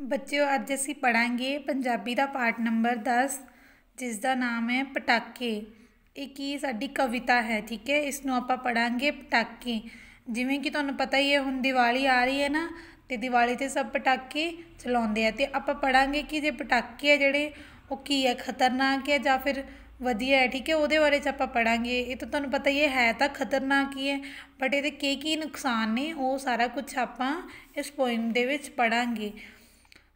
ਬੱਚਿਓ, ਅੱਜ ਅਸੀਂ ਪੜਾਂਗੇ ਪੰਜਾਬੀ ਦਾ ਪਾਠ ਨੰਬਰ 10 ਜਿਸ ਦਾ ਨਾਮ ਹੈ ਪਟਾਕੇ। ਇਹ ਕੀ ਸਾਡੀ ਕਵਿਤਾ ਹੈ, ਠੀਕ ਹੈ? ਇਸ ਨੂੰ ਆਪਾਂ ਪੜਾਂਗੇ ਪਟਾਕੇ। ਜਿਵੇਂ ਕਿ ਤੁਹਾਨੂੰ ਪਤਾ ਹੀ ਹੈ, ਹੁਣ ਦੀਵਾਲੀ ਆ ਰਹੀ ਹੈ ਨਾ, ਤੇ ਦੀਵਾਲੀ ਤੇ ਸਭ ਪਟਾਕੇ ਚਲਾਉਂਦੇ ਆ। ਤੇ ਆਪਾਂ ਪੜਾਂਗੇ ਕਿ ਜੇ ਪਟਾਕੇ ਆ ਜਿਹੜੇ, ਉਹ ਕੀ ਹੈ, ਖਤਰਨਾਕ ਹੈ ਜਾਂ ਫਿਰ ਵਧੀਆ ਹੈ, ਠੀਕ ਹੈ? ਉਹਦੇ ਬਾਰੇ 'ਚ ਆਪਾਂ ਪੜਾਂਗੇ ਇਹ ਤਾਂ ਤੁਹਾਨੂੰ ਪਤਾ ਹੀ ਹੈ ਤਾਂ ਖਤਰਨਾਕ ਹੀ ਹੈ ਬਟ ਇਹਦੇ ਕੀ ਕੀ ਨੁਕਸਾਨ ਨੇ, ਉਹ ਸਾਰਾ ਕੁਝ ਆਪਾਂ ਇਸ ਪੋਇਮ ਦੇ ਵਿੱਚ ਪੜਾਂਗੇ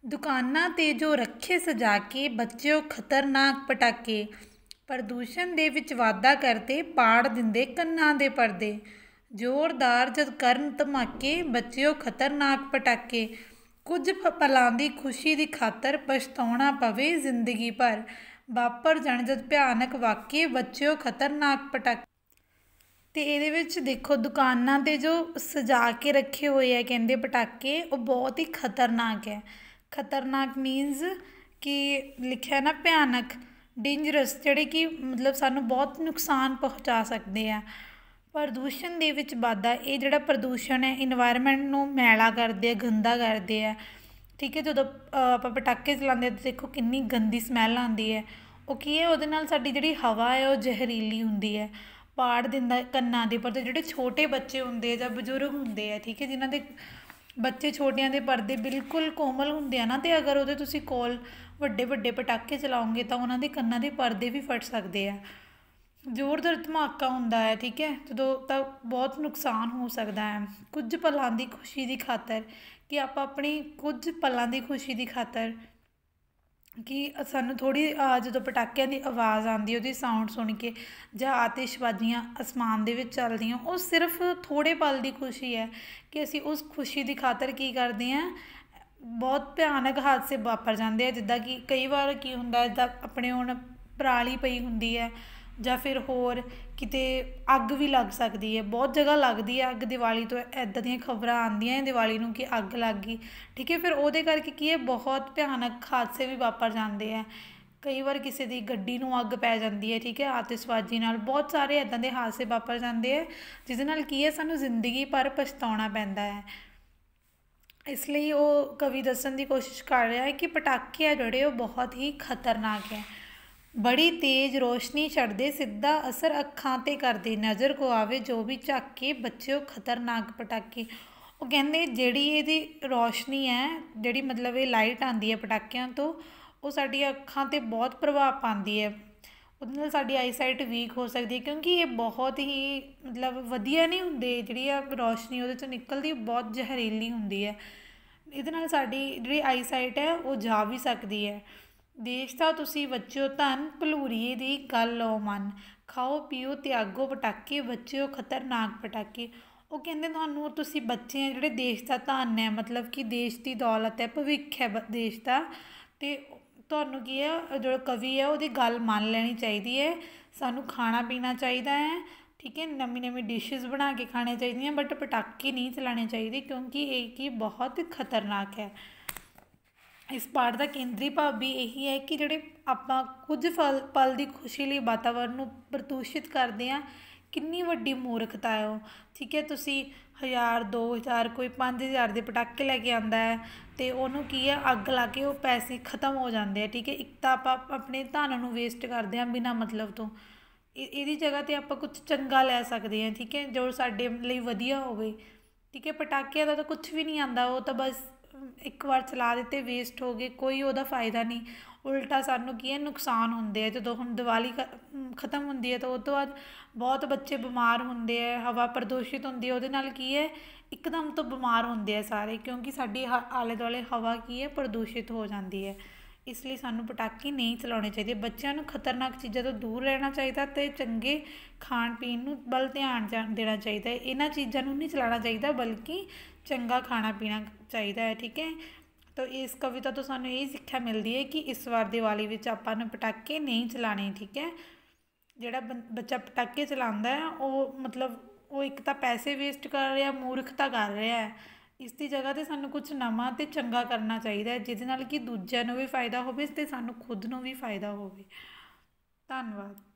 ਦੁਕਾਨਾਂ 'ਤੇ ਜੋ ਰੱਖੇ ਸਜਾ ਕੇ ਬੱਚਿਓ ਖਤਰਨਾਕ ਪਟਾਕੇ, ਪ੍ਰਦੂਸ਼ਣ ਦੇ ਵਿੱਚ ਵਾਧਾ ਕਰਦੇ ਪਾੜ ਦਿੰਦੇ ਕੰਨਾਂ ਦੇ ਪਰਦੇ। ਜ਼ੋਰਦਾਰ ਜਦ ਕਰਨ ਧਮਾਕੇ, ਬੱਚਿਓ ਖਤਰਨਾਕ ਪਟਾਕੇ। ਕੁਝ ਪਲਾਂ ਦੀ ਖੁਸ਼ੀ ਦੀ ਖਾਤਰ ਪਛਤਾਉਣਾ ਪਵੇ ਜ਼ਿੰਦਗੀ ਭਰ। ਵਾਪਰ ਜਾਣ ਜਦ ਭਿਆਨਕ ਵਾਕੇ, ਬੱਚਿਓ ਖਤਰਨਾਕ ਪਟਾਕੇ। ਤੇ ਇਹਦੇ ਵਿੱਚ ਦੇਖੋ, ਦੁਕਾਨਾਂ 'ਤੇ ਜੋ ਸਜਾ ਕੇ ਰੱਖੇ ਹੋਏ ਆ, ਕਹਿੰਦੇ ਪਟਾਕੇ, ਉਹ ਬਹੁਤ ਹੀ ਖਤਰਨਾਕ ਹੈ। ਖਤਰਨਾਕ ਮੀਨਸ ਕਿ ਲਿਖਿਆ ਨਾ ਭਿਆਨਕ ਡੇਂਜਰਸ ਜਿਹੜੇ ਕਿ ਮਤਲਬ ਸਾਨੂੰ ਬਹੁਤ ਨੁਕਸਾਨ ਪਹੁੰਚਾ ਸਕਦੇ ਆ। ਪ੍ਰਦੂਸ਼ਣ ਦੇ ਵਿੱਚ ਵਾਧਾ, ਇਹ ਜਿਹੜਾ ਪ੍ਰਦੂਸ਼ਣ ਹੈ ਇਨਵਾਇਰਨਮੈਂਟ ਨੂੰ ਮੈਲਾ ਕਰਦੇ ਆ, ਗੰਦਾ ਕਰਦੇ ਆ। ਠੀਕ ਹੈ, ਜਦੋਂ ਆਪਾਂ ਪਟਾਕੇ ਚਲਾਉਂਦੇ ਤਾਂ ਦੇਖੋ ਕਿੰਨੀ ਗੰਦੀ ਸਮੈਲ ਆਉਂਦੀ ਹੈ। ਉਹ ਕੀ ਹੈ, ਉਹਦੇ ਨਾਲ ਸਾਡੀ ਜਿਹੜੀ ਹਵਾ ਹੈ, ਉਹ ਜ਼ਹਿਰੀਲੀ ਹੁੰਦੀ ਹੈ। ਪਾੜ ਦਿੰਦਾ ਕੰਨਾਂ ਦੇ ਪਰ ਜਿਹੜੇ ਛੋਟੇ ਬੱਚੇ ਹੁੰਦੇ ਆ ਜਾਂ ਬਜ਼ੁਰਗ ਹੁੰਦੇ ਆ, ਠੀਕ ਹੈ, ਜਿਨ੍ਹਾਂ ਦੇ ਬੱਚੇ ਛੋਟਿਆਂ ਦੇ ਪਰਦੇ ਬਿਲਕੁਲ ਕੋਮਲ ਹੁੰਦੇ ਆ ਨਾ ਅਤੇ ਅਗਰ ਉਹਦੇ ਤੁਸੀਂ ਕੋਲ ਵੱਡੇ ਵੱਡੇ ਪਟਾਕੇ ਚਲਾਓਗੇ ਤਾਂ ਉਹਨਾਂ ਦੇ ਕੰਨਾਂ ਦੇ ਪਰਦੇ ਵੀ ਫਟ ਸਕਦੇ ਆ। ਜ਼ੋਰਦਾਰ ਧਮਾਕਾ ਹੁੰਦਾ ਹੈ, ਠੀਕ ਹੈ? ਜਦੋਂ ਤਾਂ ਬਹੁਤ ਨੁਕਸਾਨ ਹੋ ਸਕਦਾ ਹੈ। ਕੁਝ ਪਲਾਂ ਦੀ ਖੁਸ਼ੀ ਦੀ ਖਾਤਰ ਕਿ ਆਪਾਂ ਆਪਣੀ ਕੁਝ ਪਲਾਂ ਦੀ ਖੁਸ਼ੀ ਦੀ ਖਾਤਰ ਕਿ ਸਾਨੂੰ ਥੋੜ੍ਹੀ ਜਦੋਂ ਪਟਾਕਿਆਂ ਦੀ ਆਵਾਜ਼ ਆਉਂਦੀ ਉਹਦੀ ਸਾਊਂਡ ਸੁਣ ਕੇ ਜਾਂ ਆਤਿਸ਼ਬਾਜ਼ੀਆਂ ਅਸਮਾਨ ਦੇ ਵਿੱਚ ਚੱਲਦੀਆਂ, ਉਹ ਸਿਰਫ ਥੋੜ੍ਹੇ ਪਲ ਦੀ ਖੁਸ਼ੀ ਹੈ ਕਿ ਅਸੀਂ ਉਸ ਖੁਸ਼ੀ ਦੀ ਖਾਤਰ ਕੀ ਕਰਦੇ ਹਾਂ। ਬਹੁਤ ਭਿਆਨਕ ਹਾਦਸੇ ਵਾਪਰ ਜਾਂਦੇ ਆ, ਜਿੱਦਾਂ ਕਿ ਕਈ ਵਾਰ ਕੀ ਹੁੰਦਾ ਜਿੱਦਾਂ ਆਪਣੇ ਹੁਣ ਪਰਾਲੀ ਪਈ ਹੁੰਦੀ ਹੈ ਜਾਂ ਫਿਰ ਹੋਰ ਕਿਤੇ ਅੱਗ ਵੀ ਲੱਗ ਸਕਦੀ ਹੈ। ਬਹੁਤ ਜਗ੍ਹਾ ਲੱਗਦੀ ਹੈ ਅੱਗ ਦੀਵਾਲੀ ਤੋਂ ਇੱਦਾਂ ਦੀਆਂ ਖਬਰਾਂ ਆਉਂਦੀਆਂ ਹੈ ਦੀਵਾਲੀ ਨੂੰ ਕਿ ਅੱਗ ਲੱਗ ਗਈ। ਠੀਕ ਹੈ, ਫਿਰ ਉਹਦੇ ਕਰਕੇ ਕੀ ਹੈ, ਬਹੁਤ ਭਿਆਨਕ ਹਾਦਸੇ ਵੀ ਵਾਪਰ ਜਾਂਦੇ ਹੈ। ਕਈ ਵਾਰ ਕਿਸੇ ਦੀ ਗੱਡੀ ਨੂੰ ਅੱਗ ਪੈ ਜਾਂਦੀ ਹੈ, ਠੀਕ ਹੈ, ਆਤਿਸ਼ਬਾਜ਼ੀ ਨਾਲ ਬਹੁਤ ਸਾਰੇ ਇੱਦਾਂ ਦੇ ਹਾਦਸੇ ਵਾਪਰ ਜਾਂਦੇ ਹੈ ਜਿਸ ਨਾਲ ਕੀ ਹੈ, ਸਾਨੂੰ ਜ਼ਿੰਦਗੀ ਭਰ ਪਛਤਾਉਣਾ ਪੈਂਦਾ ਹੈ। ਇਸ ਲਈ ਉਹ ਕਵੀ ਦੱਸਣ ਦੀ ਕੋਸ਼ਿਸ਼ ਕਰ ਰਿਹਾ ਹੈ ਕਿ ਪਟਾਕੇ ਆ ਜਿਹੜੇ, ਉਹ ਬਹੁਤ ਹੀ ਖਤਰਨਾਕ ਹੈ। ਬੜੀ ਤੇਜ਼ ਰੋਸ਼ਨੀ ਛੱਡਦੇ ਸਿੱਧਾ ਅਸਰ ਅੱਖਾਂ 'ਤੇ ਕਰਦੇ। ਨਜ਼ਰ ਕੋ ਆਵੇ ਜੋ ਵੀ ਝੱਕ ਕੇ ਬੱਚਿਓ ਖਤਰਨਾਕ ਪਟਾਕੇ। ਉਹ ਕਹਿੰਦੇ ਜਿਹੜੀ ਇਹਦੀ ਰੋਸ਼ਨੀ ਹੈ, ਜਿਹੜੀ ਮਤਲਬ ਇਹ ਲਾਈਟ ਆਉਂਦੀ ਹੈ ਪਟਾਕਿਆਂ ਤੋਂ, ਉਹ ਸਾਡੀ ਅੱਖਾਂ 'ਤੇ ਬਹੁਤ ਪ੍ਰਭਾਵ ਪਾਉਂਦੀ ਹੈ। ਉਹਦੇ ਨਾਲ ਸਾਡੀ ਆਈਸਾਈਟ ਵੀਕ ਹੋ ਸਕਦੀ ਹੈ ਕਿਉਂਕਿ ਇਹ ਬਹੁਤ ਹੀ ਮਤਲਬ ਵਧੀਆ ਨਹੀਂ ਹੁੰਦੇ। ਜਿਹੜੀ ਆ ਰੋਸ਼ਨੀ ਉਹਦੇ ਚੋਂ ਨਿਕਲਦੀ ਬਹੁਤ ਜ਼ਹਿਰੀਲੀ ਹੁੰਦੀ ਹੈ। ਇਹਦੇ ਨਾਲ ਸਾਡੀ ਜਿਹੜੀ ਆਈਸਾਈਟ ਹੈ, ਉਹ ਜਾ ਵੀ ਸਕਦੀ ਹੈ। ਦੇਸ਼ ਦਾ ਤੁਸੀਂ ਬੱਚਿਓ ਧਨ ਭਲੂਰੀਏ ਦੀ ਗੱਲ ਲਓ ਮਨ। ਖਾਓ, ਪੀਓ, ਤਿਆਗੋ ਪਟਾਕੇ ਬੱਚਿਓ ਖਤਰਨਾਕ ਪਟਾਕੇ। ਉਹ ਕਹਿੰਦੇ ਤੁਹਾਨੂੰ ਤੁਸੀਂ ਬੱਚੇ ਆ ਜਿਹੜੇ ਦੇਸ਼ ਦਾ ਧਨ ਹੈ, ਮਤਲਬ ਕਿ ਦੇਸ਼ ਦੀ ਦੌਲਤ ਹੈ, ਭਵਿੱਖ ਹੈ ਦੇਸ਼ ਦਾ। ਤੇ ਤੁਹਾਨੂੰ ਕੀ ਹੈ ਜਿਹੜਾ ਕਵੀ ਹੈ, ਉਹਦੀ ਗੱਲ ਮੰਨ ਲੈਣੀ ਚਾਹੀਦੀ ਹੈ। ਸਾਨੂੰ ਖਾਣਾ ਪੀਣਾ ਚਾਹੀਦਾ ਹੈ, ਠੀਕ ਹੈ, ਨਵੀਂ ਨਵੀਂ ਡਿਸ਼ਸ ਬਣਾ ਕੇ ਖਾਣੇ ਚਾਹੀਦੀਆਂ ਬਟ ਪਟਾਕੇ ਨਹੀਂ ਚਲਾਣੇ ਚਾਹੀਦੇ ਕਿਉਂਕਿ ਇਹ ਕੀ ਬਹੁਤ ਖਤਰਨਾਕ ਹੈ। ਇਸ ਪਾਠ ਦਾ ਕੇਂਦਰੀ ਭਾਵ ਵੀ ਇਹੀ ਹੈ ਕਿ ਜਿਹੜੇ ਆਪਾਂ ਕੁਝ ਫਲ, ਪਲ ਦੀ ਖੁਸ਼ੀ ਲਈ ਵਾਤਾਵਰਨ ਨੂੰ ਪ੍ਰਦੂਸ਼ਿਤ ਕਰਦੇ ਹਾਂ, ਕਿੰਨੀ ਵੱਡੀ ਮੂਰਖਤਾ ਹੈ ਉਹ। ਠੀਕ ਹੈ, ਤੁਸੀਂ 1000 2000 ਕੋਈ 5000 ਦੇ ਪਟਾਕੇ ਲੈ ਕੇ ਆਉਂਦਾ ਹੈ ਤੇ ਉਹਨੂੰ ਕੀ ਹੈ, ਅੱਗ ਲਾ ਕੇ ਉਹ ਪੈਸੇ ਖਤਮ ਹੋ ਜਾਂਦੇ ਆ, ਠੀਕ ਹੈ। ਇੱਕ ਤਾਂ ਆਪਾਂ ਆਪਣੇ ਧਨ ਨੂੰ ਵੇਸਟ ਕਰਦੇ ਹਾਂ ਬਿਨਾਂ ਮਤਲਬ ਤੋਂ। ਇਹਦੀ ਜਗ੍ਹਾ ਤੇ ਆਪਾਂ ਕੁਝ ਚੰਗਾ ਲੈ ਸਕਦੇ ਹਾਂ, ਠੀਕ ਹੈ, ਜੋ ਸਾਡੇ ਲਈ ਵਧੀਆ ਹੋਵੇ। ਠੀਕ ਹੈ, ਪਟਾਕਿਆਂ ਦਾ ਤਾਂ ਕੁਝ ਵੀ ਨਹੀਂ ਆਂਦਾ ਉਹ ਤਾਂ ਬਸ ਇੱਕ ਵਾਰ ਚਲਾ ਦਿੱਤੇ ਵੇਸਟ ਹੋ ਗਏ, ਕੋਈ ਉਹਦਾ ਫਾਇਦਾ ਨਹੀਂ। ਉਲਟਾ ਸਾਨੂੰ ਕੀ ਹੈ, ਨੁਕਸਾਨ ਹੁੰਦੇ ਆ। ਜਦੋਂ ਹੁਣ ਦੀਵਾਲੀ ਖਤਮ ਹੁੰਦੀ ਹੈ ਤਾਂ ਉਹ ਤੋਂ ਬਾਅਦ ਬਹੁਤ ਬੱਚੇ ਬਿਮਾਰ ਹੁੰਦੇ ਆ, ਹਵਾ ਪ੍ਰਦੂਸ਼ਿਤ ਹੁੰਦੀ ਹੈ। ਉਹਦੇ ਨਾਲ ਕੀ ਹੈ, ਇੱਕਦਮ ਤੋਂ ਬਿਮਾਰ ਹੁੰਦੇ ਆ ਸਾਰੇ, ਕਿਉਂਕਿ ਸਾਡੀ ਆਲੇ ਦੁਆਲੇ ਹਵਾ ਕੀ ਹੈ, ਪ੍ਰਦੂਸ਼ਿਤ ਹੋ ਜਾਂਦੀ ਹੈ। ਇਸ ਲਈ ਸਾਨੂੰ ਪਟਾਕੇ ਨਹੀਂ ਚਲਾਉਣੇ ਚਾਹੀਦੇ। ਬੱਚਿਆਂ ਨੂੰ ਖਤਰਨਾਕ ਚੀਜ਼ਾਂ ਤੋਂ ਦੂਰ ਰਹਿਣਾ ਚਾਹੀਦਾ ਤੇ ਚੰਗੇ ਖਾਣ ਪੀਣ ਨੂੰ ਵੱਲ ਧਿਆਨ ਦੇਣਾ ਚਾਹੀਦਾ। ਇਹਨਾਂ ਚੀਜ਼ਾਂ ਨੂੰ ਨਹੀਂ ਚਲਾਉਣਾ ਚਾਹੀਦਾ, ਬਲਕਿ ਚੰਗਾ ਖਾਣਾ ਪੀਣਾ ਚਾਹੀਦਾ ਹੈ, ਠੀਕ ਹੈ? ਤਾਂ ਇਸ ਕਵਿਤਾ ਤੋਂ ਸਾਨੂੰ ਇਹ ਸਿੱਖਿਆ ਮਿਲਦੀ ਹੈ ਕਿ ਇਸ ਵਾਰ ਦੀਵਾਲੀ ਵਿੱਚ ਆਪਾਂ ਨੂੰ ਪਟਾਕੇ ਨਹੀਂ ਚਲਾਣੇ ਠੀਕ ਹੈ? ਜਿਹੜਾ ਬੱਚਾ ਪਟਾਕੇ ਚਲਾਉਂਦਾ ਹੈ, ਉਹ ਮਤਲਬ ਉਹ ਇੱਕ ਤਾਂ ਪੈਸੇ ਵੇਸਟ ਕਰ ਰਿਹਾ, ਮੂਰਖਤਾ ਕਰ ਰਿਹਾ ਹੈ। ਇਸ ਦੀ ਜਗ੍ਹਾ 'ਤੇ ਸਾਨੂੰ ਕੁਛ ਨਵਾਂ ਅਤੇ ਚੰਗਾ ਕਰਨਾ ਚਾਹੀਦਾ ਜਿਹਦੇ ਨਾਲ ਕਿ ਦੂਜਿਆਂ ਨੂੰ ਵੀ ਫਾਇਦਾ ਹੋਵੇ ਅਤੇ ਸਾਨੂੰ ਖੁਦ ਨੂੰ ਵੀ ਫਾਇਦਾ ਹੋਵੇ। ਧੰਨਵਾਦ।